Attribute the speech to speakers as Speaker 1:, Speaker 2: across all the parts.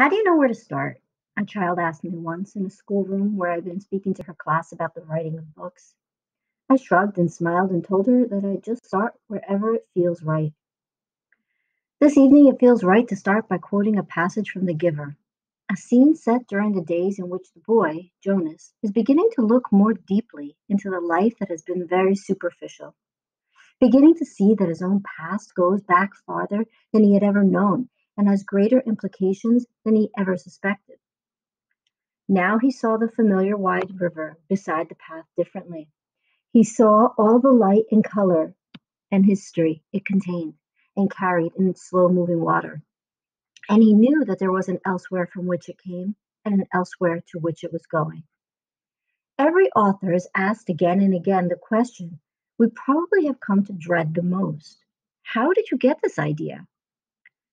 Speaker 1: How do you know where to start? A child asked me once in a schoolroom where I'd been speaking to her class about the writing of books. I shrugged and smiled and told her that I'd just start wherever it feels right. This evening, it feels right to start by quoting a passage from The Giver, a scene set during the days in which the boy, Jonas, is beginning to look more deeply into the life that has been very superficial, beginning to see that his own past goes back farther than he had ever known and has greater implications than he ever suspected. Now he saw the familiar wide river beside the path differently. He saw all the light and color and history it contained and carried in its slow moving water. And he knew that there was an elsewhere from which it came and an elsewhere to which it was going. Every author is asked again and again the question we probably have come to dread the most How did you get this idea?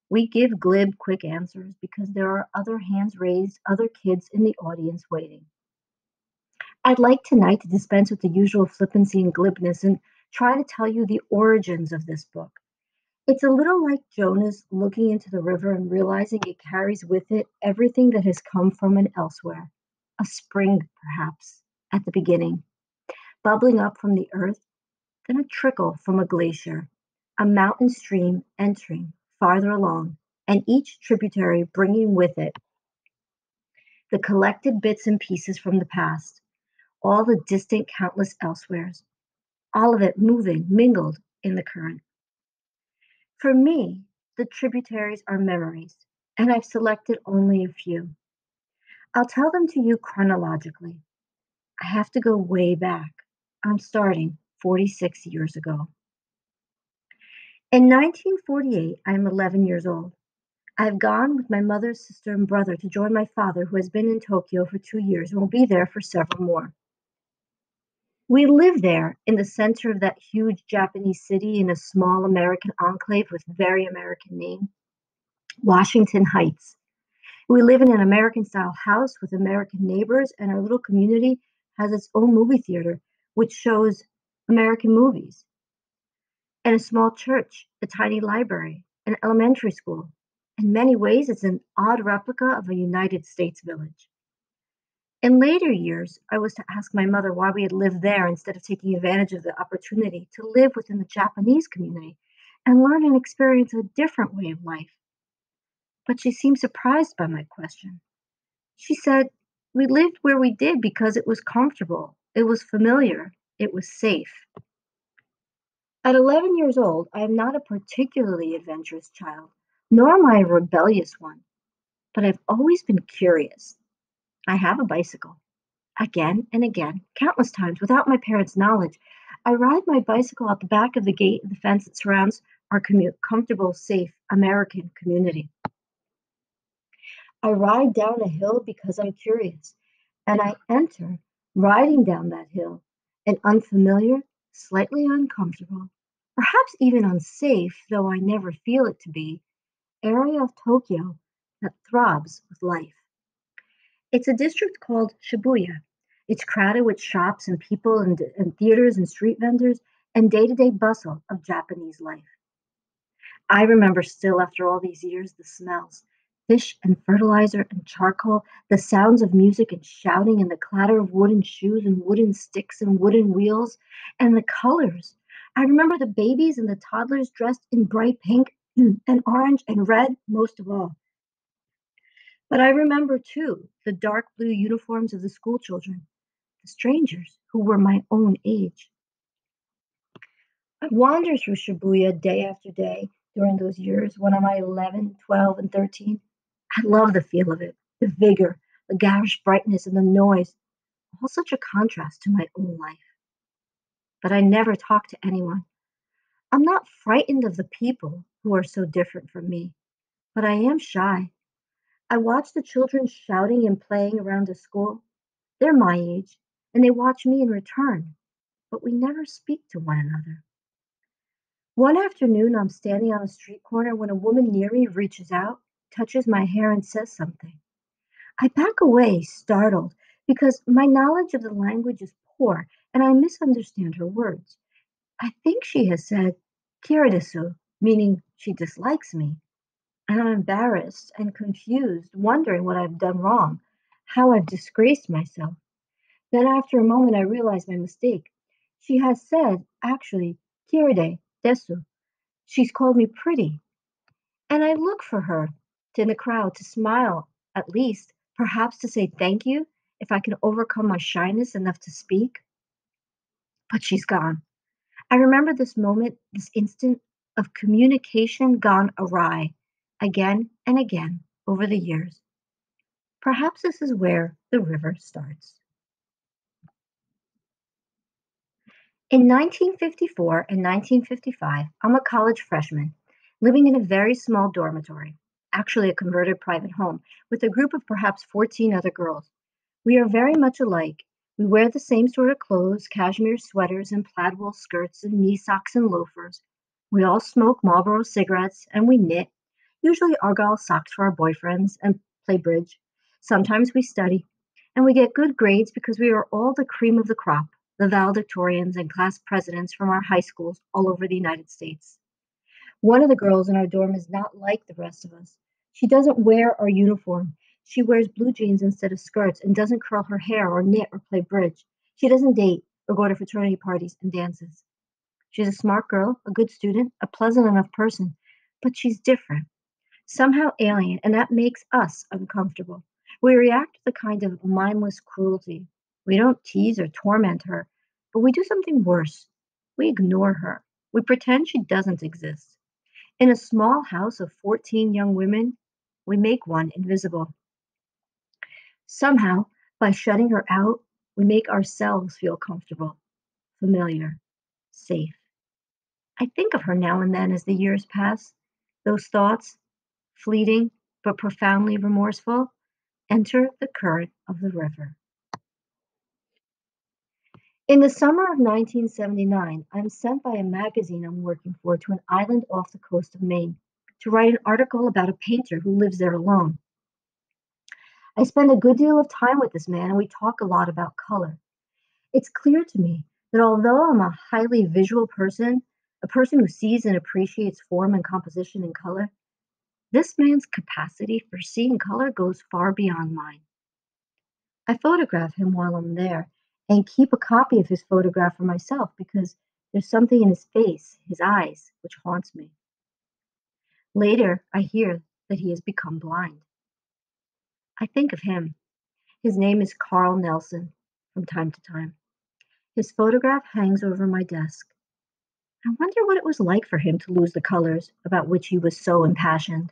Speaker 1: We give glib, quick answers because there are other hands raised, other kids in the audience waiting. I'd like tonight to dispense with the usual flippancy and glibness and try to tell you the origins of this book. It's a little like Jonas looking into the river and realizing it carries with it everything that has come from and elsewhere. A spring, perhaps, at the beginning, bubbling up from the earth, then a trickle from a glacier, a mountain stream entering, farther along, and each tributary bringing with it the collected bits and pieces from the past, all the distant countless elsewheres, all of it moving, mingled in the current. For me, the tributaries are memories, and I've selected only a few. I'll tell them to you chronologically. I have to go way back. I'm starting 46 years ago. In 1948, I am 11 years old. I have gone with my mother, sister, and brother to join my father, who has been in Tokyo for two years and will be there for several more. We live there in the center of that huge Japanese city in a small American enclave with very American name, Washington Heights. We live in an American style house with American neighbors, and our little community has its own movie theater, which shows American movies and a small church, a tiny library, an elementary school. In many ways, it's an odd replica of a United States village. In later years, I was to ask my mother why we had lived there instead of taking advantage of the opportunity to live within the Japanese community and learn and experience a different way of life. But she seemed surprised by my question. She said, We lived where we did because it was comfortable, it was familiar, it was safe. At 11 years old, I am not a particularly adventurous child, nor am I a rebellious one, but I've always been curious. I have a bicycle. Again and again, countless times, without my parents' knowledge, I ride my bicycle out the back of the gate of the fence that surrounds our commu- comfortable, safe American community. I ride down a hill because I'm curious, and I enter, riding down that hill, an unfamiliar, slightly uncomfortable, perhaps even unsafe, though I never feel it to be, area of Tokyo that throbs with life. It's a district called Shibuya. It's crowded with shops and people and, and theaters and street vendors and day to day bustle of Japanese life. I remember still after all these years the smells fish and fertilizer and charcoal, the sounds of music and shouting, and the clatter of wooden shoes and wooden sticks and wooden wheels, and the colors I remember the babies and the toddlers dressed in bright pink and orange and red most of all. But I remember too the dark blue uniforms of the school children, the strangers who were my own age. I wandered through Shibuya day after day during those years when I'm 11, 12, and 13. I love the feel of it, the vigor, the garish brightness, and the noise, all such a contrast to my own life but I never talk to anyone. I'm not frightened of the people who are so different from me, but I am shy. I watch the children shouting and playing around the school. They're my age, and they watch me in return, but we never speak to one another. One afternoon, I'm standing on a street corner when a woman near me reaches out, touches my hair, and says something. I back away, startled, because my knowledge of the language is poor and I misunderstand her words. I think she has said kirai desu, meaning she dislikes me. and I'm embarrassed and confused, wondering what I've done wrong, how I've disgraced myself. Then, after a moment, I realize my mistake. She has said, actually, Kirei, Desu. She's called me pretty. And I look for her in the crowd to smile, at least, perhaps to say thank you if I can overcome my shyness enough to speak. But she's gone. I remember this moment, this instant of communication gone awry again and again over the years. Perhaps this is where the river starts. In 1954 and 1955, I'm a college freshman living in a very small dormitory, actually a converted private home, with a group of perhaps 14 other girls. We are very much alike. We wear the same sort of clothes cashmere sweaters and plaid wool skirts and knee socks and loafers. We all smoke Marlboro cigarettes and we knit, usually Argyle socks for our boyfriends, and play bridge. Sometimes we study, and we get good grades because we are all the cream of the crop, the valedictorians and class presidents from our high schools all over the United States. One of the girls in our dorm is not like the rest of us. She doesn't wear our uniform. She wears blue jeans instead of skirts and doesn't curl her hair or knit or play bridge. She doesn't date or go to fraternity parties and dances. She's a smart girl, a good student, a pleasant enough person, but she's different, somehow alien, and that makes us uncomfortable. We react with a kind of mindless cruelty. We don't tease or torment her, but we do something worse. We ignore her. We pretend she doesn't exist. In a small house of 14 young women, we make one invisible. Somehow, by shutting her out, we make ourselves feel comfortable, familiar, safe. I think of her now and then as the years pass. Those thoughts, fleeting but profoundly remorseful, enter the current of the river. In the summer of 1979, I'm sent by a magazine I'm working for to an island off the coast of Maine to write an article about a painter who lives there alone. I spend a good deal of time with this man and we talk a lot about color. It's clear to me that although I'm a highly visual person, a person who sees and appreciates form and composition and color, this man's capacity for seeing color goes far beyond mine. I photograph him while I'm there and keep a copy of his photograph for myself because there's something in his face, his eyes, which haunts me. Later, I hear that he has become blind. I think of him. His name is Carl Nelson from time to time. His photograph hangs over my desk. I wonder what it was like for him to lose the colors about which he was so impassioned.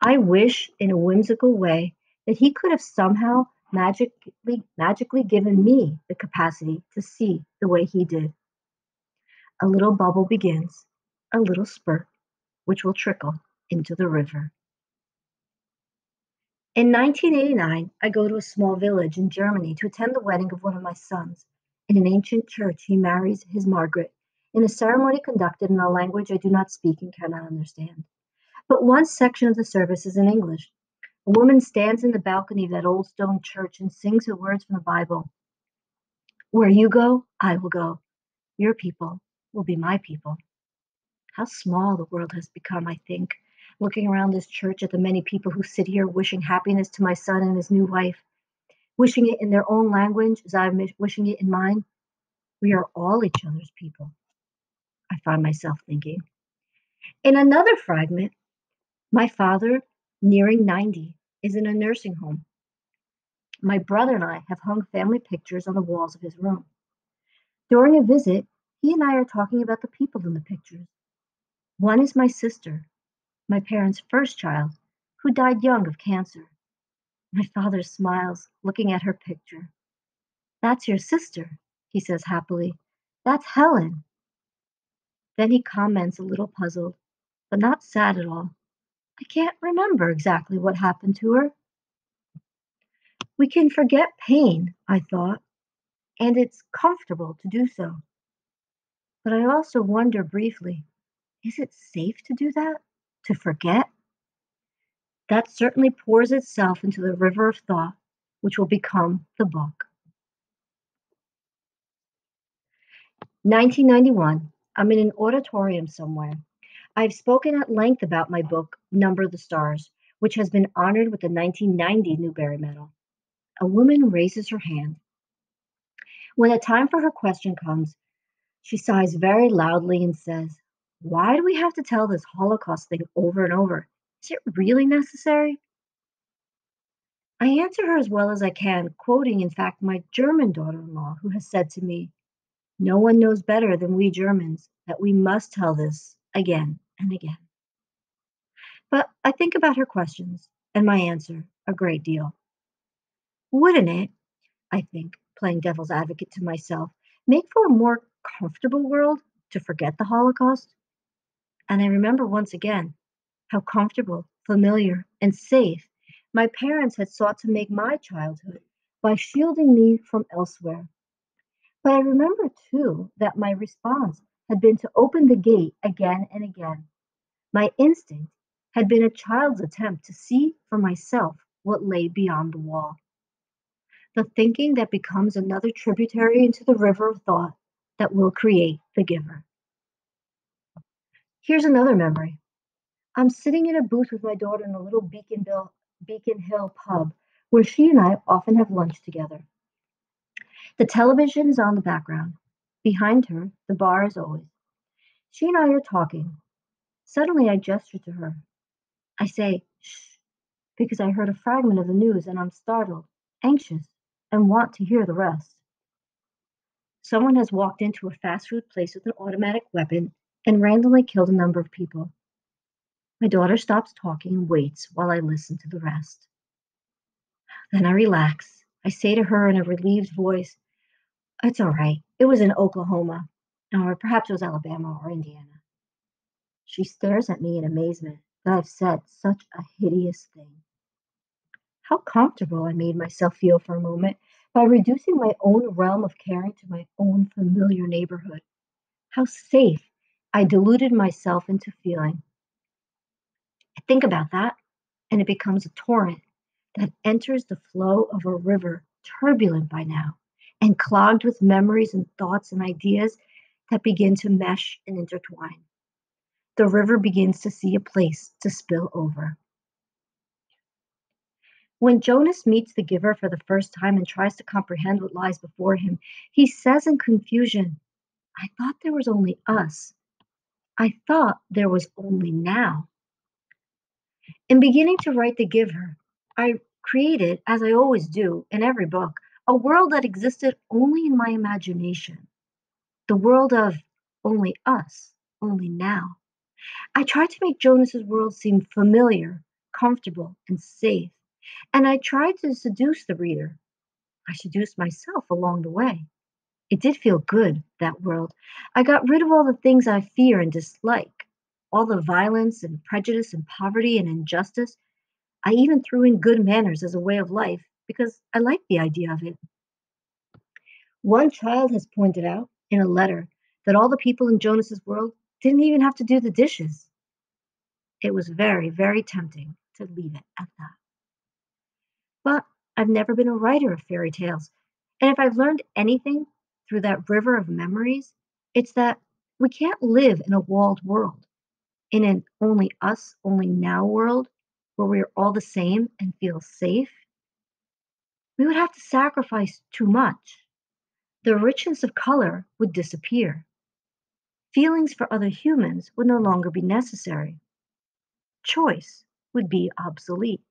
Speaker 1: I wish, in a whimsical way, that he could have somehow magically magically given me the capacity to see the way he did. A little bubble begins, a little spurt, which will trickle into the river. In 1989, I go to a small village in Germany to attend the wedding of one of my sons. In an ancient church, he marries his Margaret in a ceremony conducted in a language I do not speak and cannot understand. But one section of the service is in English, a woman stands in the balcony of that old stone church and sings her words from the Bible. Where you go, I will go. Your people will be my people. How small the world has become, I think, looking around this church at the many people who sit here wishing happiness to my son and his new wife, wishing it in their own language as I'm wishing it in mine. We are all each other's people, I find myself thinking. In another fragment, my father, nearing 90, is in a nursing home. My brother and I have hung family pictures on the walls of his room. During a visit, he and I are talking about the people in the pictures. One is my sister, my parents' first child, who died young of cancer. My father smiles, looking at her picture. That's your sister, he says happily. That's Helen. Then he comments a little puzzled, but not sad at all. I can't remember exactly what happened to her. We can forget pain, I thought, and it's comfortable to do so. But I also wonder briefly is it safe to do that? To forget? That certainly pours itself into the river of thought, which will become the book. 1991, I'm in an auditorium somewhere I've spoken at length about my book, Number of the Stars, which has been honored with the 1990 Newbery Medal. A woman raises her hand. When the time for her question comes, she sighs very loudly and says, Why do we have to tell this Holocaust thing over and over? Is it really necessary? I answer her as well as I can, quoting, in fact, my German daughter in law, who has said to me, No one knows better than we Germans that we must tell this again and again. But I think about her questions and my answer a great deal. Wouldn't it, I think, playing devil's advocate to myself, make for a more comfortable world to forget the Holocaust? And I remember once again how comfortable, familiar, and safe my parents had sought to make my childhood by shielding me from elsewhere. But I remember too that my response had been to open the gate again and again. My instinct had been a child's attempt to see for myself what lay beyond the wall. The thinking that becomes another tributary into the river of thought that will create the giver. Here's another memory. I'm sitting in a booth with my daughter in a little Beaconville Beacon Hill pub, where she and I often have lunch together. The television is on the background. Behind her, the bar is always. She and I are talking. Suddenly, I gesture to her. I say, shh, because I heard a fragment of the news and I'm startled, anxious, and want to hear the rest. Someone has walked into a fast food place with an automatic weapon and randomly killed a number of people. My daughter stops talking and waits while I listen to the rest. Then I relax. I say to her in a relieved voice, It's all right. It was in Oklahoma, or perhaps it was Alabama or Indiana. She stares at me in amazement that I've said such a hideous thing. How comfortable I made myself feel for a moment by reducing my own realm of caring to my own familiar neighborhood. How safe I deluded myself into feeling I Think about that, and it becomes a torrent that enters the flow of a river, turbulent by now, and clogged with memories and thoughts and ideas that begin to mesh and intertwine. The river begins to see a place to spill over. When Jonas meets the giver for the first time and tries to comprehend what lies before him, he says in confusion, I thought there was only us. I thought there was only now. In beginning to write The Giver, I created, as I always do in every book, a world that existed only in my imagination. The world of only us, only now. I tried to make Jonas's world seem familiar, comfortable, and safe. And I tried to seduce the reader. I seduced myself along the way. It did feel good, that world. I got rid of all the things I fear and dislike all the violence and prejudice and poverty and injustice. I even threw in good manners as a way of life because I liked the idea of it. One child has pointed out in a letter that all the people in Jonas's world didn't even have to do the dishes. It was very, very tempting to leave it at that. But I've never been a writer of fairy tales. And if I've learned anything through that river of memories, it's that we can't live in a walled world in an only us, only now world where we're all the same and feel safe, we would have to sacrifice too much. The richness of color would disappear. Feelings for other humans would no longer be necessary. Choice would be obsolete.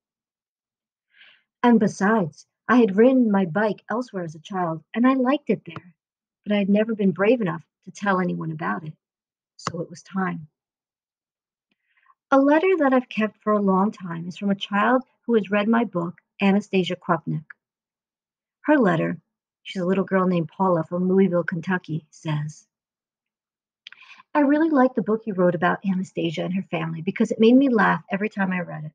Speaker 1: And besides, I had ridden my bike elsewhere as a child, and I liked it there, but I had never been brave enough to tell anyone about it. So it was time. A letter that I've kept for a long time is from a child who has read my book, Anastasia Krupnik. Her letter, she's a little girl named Paula from Louisville, Kentucky, says, I really liked the book you wrote about Anastasia and her family because it made me laugh every time I read it.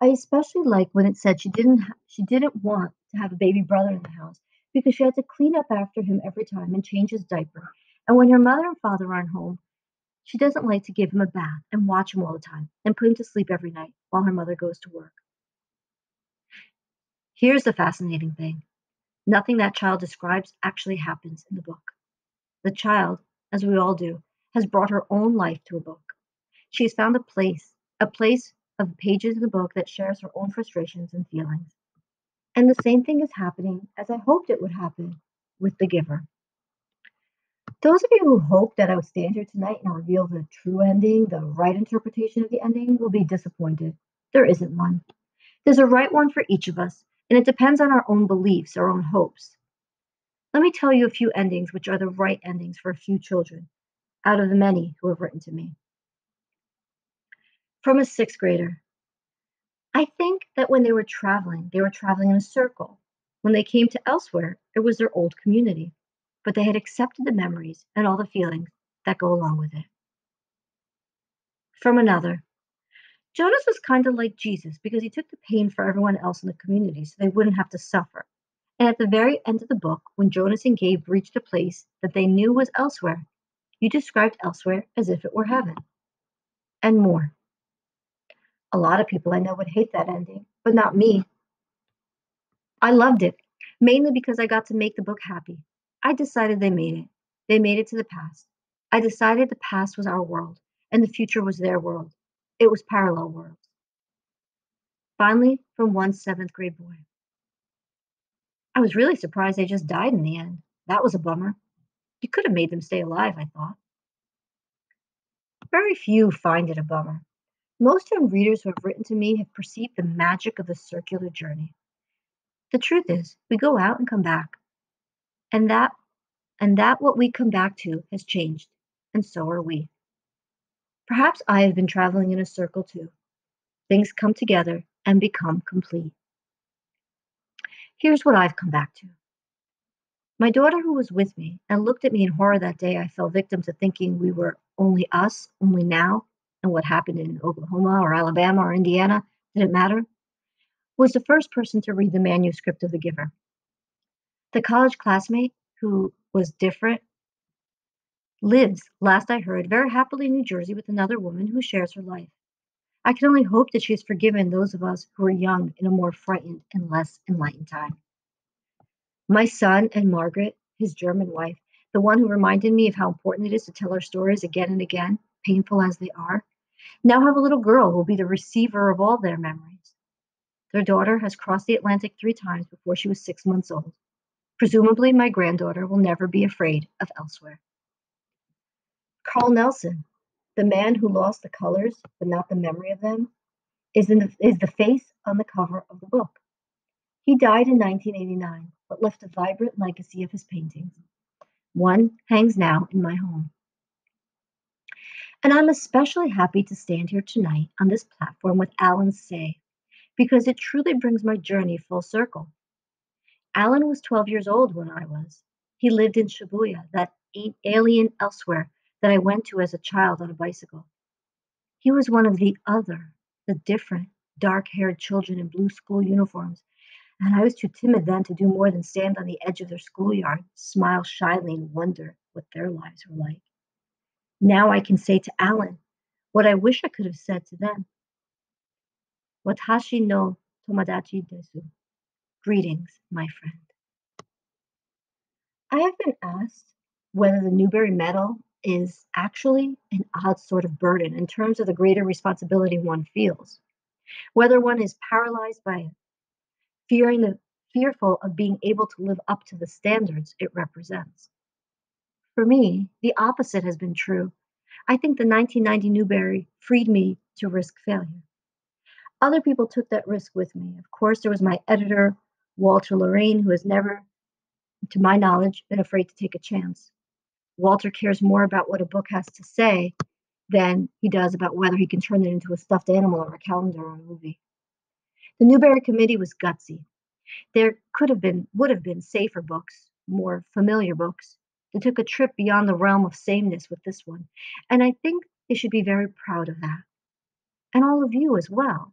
Speaker 1: I especially liked when it said she didn't she didn't want to have a baby brother in the house because she had to clean up after him every time and change his diaper. And when her mother and father aren't home, she doesn't like to give him a bath and watch him all the time and put him to sleep every night while her mother goes to work. Here's the fascinating thing nothing that child describes actually happens in the book. The child, as we all do, has brought her own life to a book. She has found a place, a place of pages in the book that shares her own frustrations and feelings. And the same thing is happening as I hoped it would happen with The Giver. Those of you who hope that I would stand here tonight and reveal the true ending, the right interpretation of the ending, will be disappointed. There isn't one. There's a right one for each of us, and it depends on our own beliefs, our own hopes. Let me tell you a few endings which are the right endings for a few children out of the many who have written to me. From a sixth grader I think that when they were traveling, they were traveling in a circle. When they came to elsewhere, it was their old community, but they had accepted the memories and all the feelings that go along with it. From another Jonas was kind of like Jesus because he took the pain for everyone else in the community so they wouldn't have to suffer. And at the very end of the book, when Jonas and Gabe reached a place that they knew was elsewhere, you described elsewhere as if it were heaven. And more. A lot of people I know would hate that ending, but not me. I loved it, mainly because I got to make the book happy. I decided they made it. They made it to the past. I decided the past was our world and the future was their world. It was parallel worlds. Finally, from one seventh grade boy. I was really surprised they just died in the end. That was a bummer. You could have made them stay alive, I thought. Very few find it a bummer. Most young readers who have written to me have perceived the magic of the circular journey. The truth is, we go out and come back. And that and that what we come back to has changed, and so are we. Perhaps I have been traveling in a circle too. Things come together and become complete. Here's what I've come back to. My daughter, who was with me and looked at me in horror that day, I fell victim to thinking we were only us, only now, and what happened in Oklahoma or Alabama or Indiana didn't matter, was the first person to read the manuscript of The Giver. The college classmate who was different lives, last I heard, very happily in New Jersey with another woman who shares her life. I can only hope that she has forgiven those of us who are young in a more frightened and less enlightened time. My son and Margaret, his German wife, the one who reminded me of how important it is to tell our stories again and again, painful as they are, now have a little girl who will be the receiver of all their memories. Their daughter has crossed the Atlantic three times before she was six months old. Presumably, my granddaughter will never be afraid of elsewhere. Carl Nelson, the man who lost the colors but not the memory of them, is, the, is the face on the cover of the book. He died in 1989, but left a vibrant legacy of his paintings. One hangs now in my home. And I'm especially happy to stand here tonight on this platform with Allen Say, because it truly brings my journey full circle. Alan was 12 years old when I was. He lived in Shibuya, that alien elsewhere that I went to as a child on a bicycle. He was one of the other, the different, dark haired children in blue school uniforms, and I was too timid then to do more than stand on the edge of their schoolyard, smile shyly, and wonder what their lives were like. Now I can say to Allen what I wish I could have said to them. Watashi no tomodachi desu. Greetings, my friend. I have been asked whether the Newbery Medal is actually an odd sort of burden in terms of the greater responsibility one feels. Whether one is paralyzed by it, fearing the fearful of being able to live up to the standards it represents. For me, the opposite has been true. I think the 1990 Newbery freed me to risk failure. Other people took that risk with me. Of course, there was my editor, Walter Lorraine, who has never, to my knowledge, been afraid to take a chance. Walter cares more about what a book has to say than he does about whether he can turn it into a stuffed animal or a calendar or a movie. The Newbery Committee was gutsy. There could have been, would have been safer books, more familiar books. They took a trip beyond the realm of sameness with this one, and I think they should be very proud of that. And all of you as well.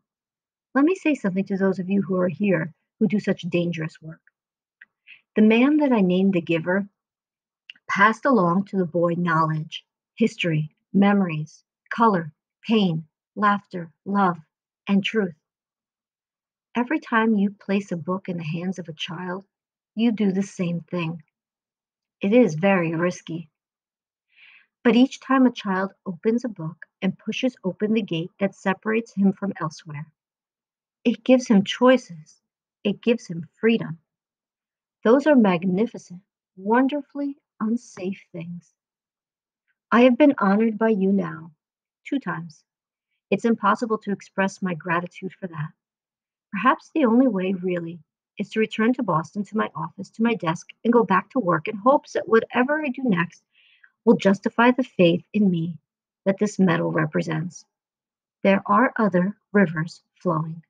Speaker 1: Let me say something to those of you who are here who do such dangerous work. The man that I named the giver passed along to the boy knowledge, history, memories, color, pain, laughter, love, and truth. Every time you place a book in the hands of a child, you do the same thing. It is very risky. But each time a child opens a book and pushes open the gate that separates him from elsewhere, it gives him choices, it gives him freedom. Those are magnificent, wonderfully unsafe things. I have been honored by you now, two times. It's impossible to express my gratitude for that. Perhaps the only way, really, is to return to Boston, to my office, to my desk, and go back to work in hopes that whatever I do next will justify the faith in me that this medal represents. There are other rivers flowing.